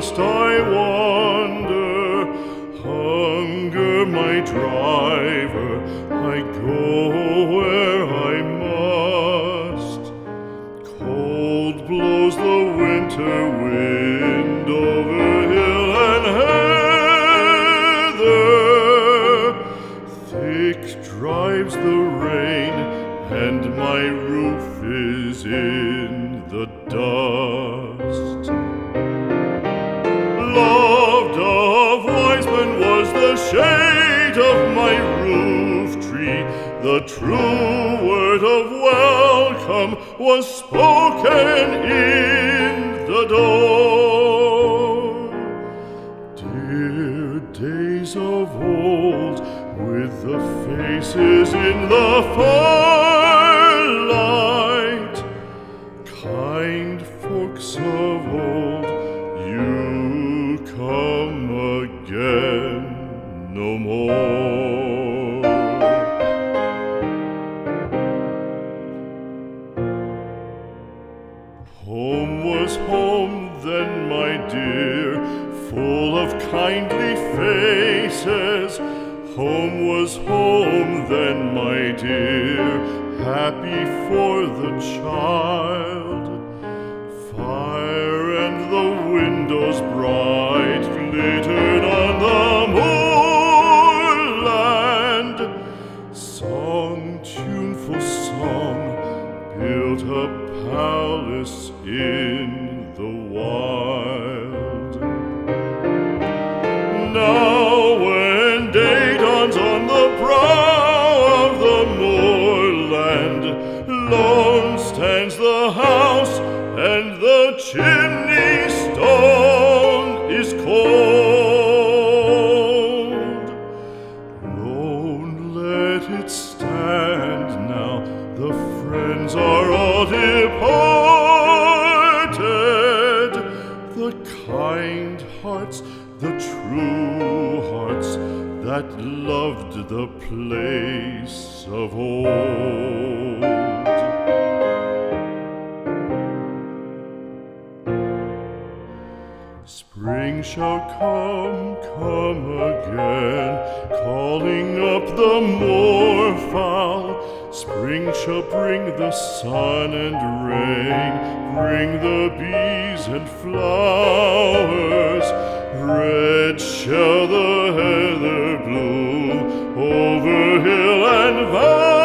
must I wander? Hunger my driver, I go where I must. Cold blows the winter wind over hill and heather. Thick drives the rain, and my roof is in the dark. The true word of welcome was spoken in the door. Dear days of old, with the faces in the firelight, kind folks of old, dear, full of kindly faces. Home was home then, my dear, happy for the child. Lone stands the house and the chimney stone is cold. Lone let it stand now, the friends are all departed. The kind hearts, the true hearts that loved the place of old. Spring shall come, come again, calling up the moorfowl. Spring shall bring the sun and rain, bring the bees and flowers. Red shall the heather bloom over hill and valley.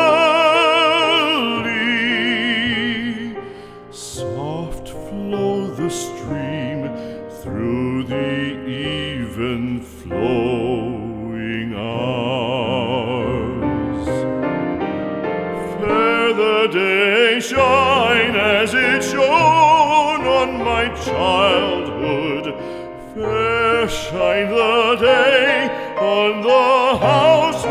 Soft flow the stream through even flowing hours. Fair the day shine as it shone on my childhood. Fair shine the day on the house